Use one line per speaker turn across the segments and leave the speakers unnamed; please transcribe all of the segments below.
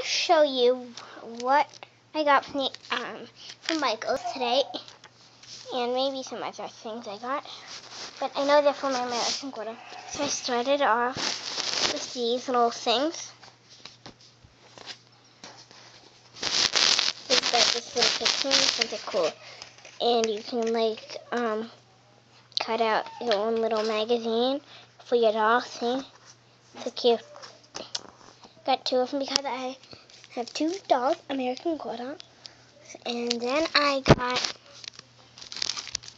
to show you what I got from the, um from Michael's today, and maybe some other things I got. But I know they're for my American quarter. So I started off with these little things. They've got this little picture, something cool, and you can like um cut out your own little magazine for your dog. See, so cute. Got two of them because I have two dog American Quarter. And then I got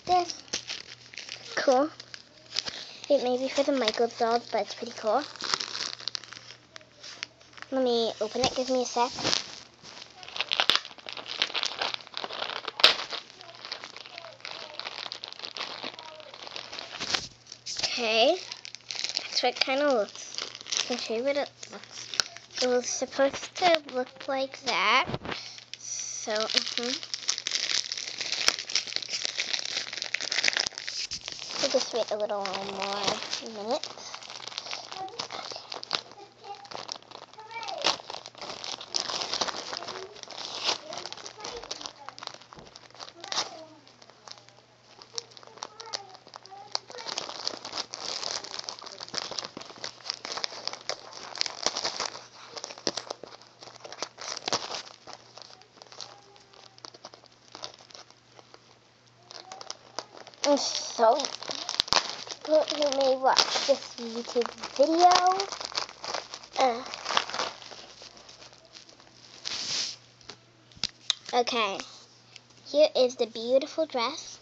this. Cool. It may be for the Michael dog, but it's pretty cool. Let me open it. Give me a sec. Okay. That's what it kind of looks. I can show you what it looks it was supposed to look like that. So, mm-hmm. We'll just wait a little more minutes. And so, people who may watch this YouTube video, uh, okay, here is the beautiful dress.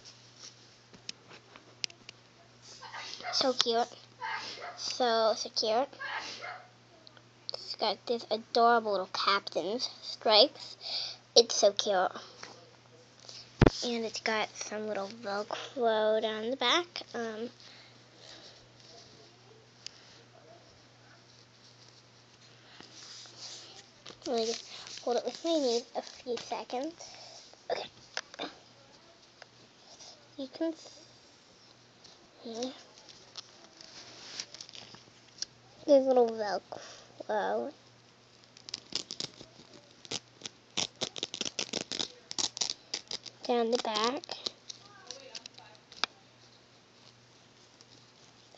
So cute. So, so cute. It's got this adorable little captain's stripes. It's so cute and it's got some little velcro down the back. Um, let me just hold it with my knees a few seconds. Okay. You can see there's little velcro down the back.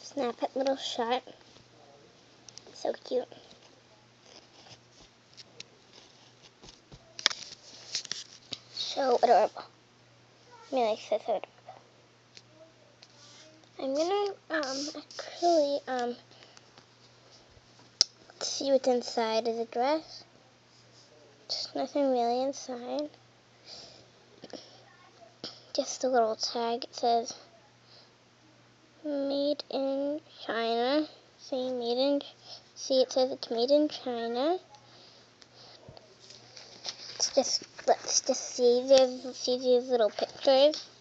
Snap it little shut. So cute. So adorable. I mean, like, so, so adorable. I'm gonna, um, actually, um, see what's inside of the dress. Just nothing really inside just a little tag. It says made in China. See, made in. See, it says it's made in China. Let's just let's just see these see these little pictures.